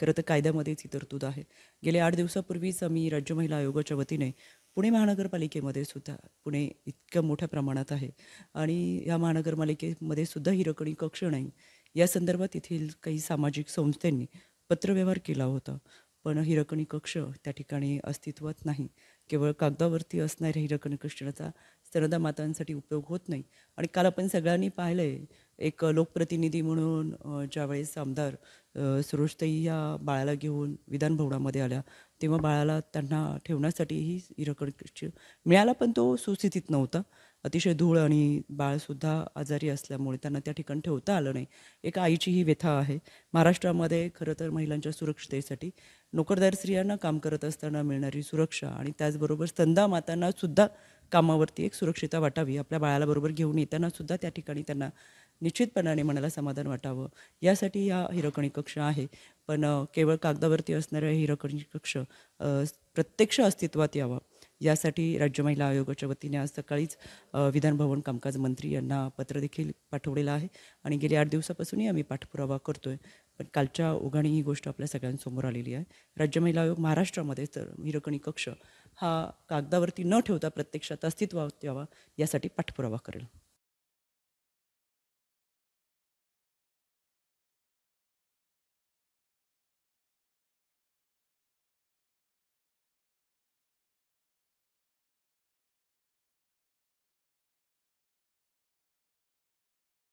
खरं तर कायद्यामध्येच ही तरतूद आहे. गेल्या आठ दिवसापूर्वीच आम्ही राज्य महिला आयोगाच्या वतीने पुणे महानगरपालिकेमध्ये सुद्धा पुणे इतक्या मोठ्या प्रमाणात आहे आणि या महानगरपालिकेमध्ये सुद्धा हिरकणी कक्ष नाही. या संदर्भात येथील काही सामाजिक संस्थांनी पत्रव्यवहार केला होता. पण हिरकणी कक्ष त्या ठिकाणी अस्तित्वात नाही. केवळ कागदावरती असणाऱ्या हिरकणी कक्षणाचा स्तनदा मातांसाठी उपयोग होत नाही. आणि काल आपण सगळ्यांनी पाहिलं आहे एक लोकप्रतिनिधी म्हणून ज्यावेळेस आमदार सुरोषताई ह्या या बाळाला घेऊन विधानभवनामध्ये आल्या तेव्हा बाळाला त्यांना ठेवण्यासाठीही हिरकणी मिळाला पण तो सुस्थितीत नव्हता. अतिशय धूळ आणि बाळसुद्धा आजारी असल्यामुळे त्यांना त्या ठिकाणी ठेवता आलं नाही. एक आईची ही व्यथा आहे. महाराष्ट्रामध्ये खरं तर महिलांच्या सुरक्षितेसाठी नोकरदार स्त्रियांना काम करत असताना मिळणारी सुरक्षा आणि त्याचबरोबर स्तंदा मातांना सुद्धा कामावरती एक सुरक्षिता वाटावी आपल्या बाळाला बरोबर घेऊन येताना सुद्धा त्या ठिकाणी त्यांना निश्चितपणाने मनाला समाधान वाटावं. यासाठी हा हिरकणी कक्ष आहे. पण केवळ कागदावरती असणारा हिरकणी कक्ष प्रत्यक्ष अस्तित्वात यावा. यासाठी राज्य महिला आयोगाच्या वतीने आज सकाळीच विधानभवन कामकाज मंत्री यांना पत्र देखील पाठवलेलं आहे. आणि गेल्या आठ दिवसापासूनही आम्ही पाठपुरावा करतोय. पण कालच्या उघाणी ही गोष्ट आपल्या सगळ्यांसमोर आलेली आहे. राज्य महिला आयोग महाराष्ट्रामध्ये तर हिरकणी कक्ष हा कागदावरती न ठेवता प्रत्यक्षात अस्तित्वात यावा यासाठी पाठपुरावा करेल.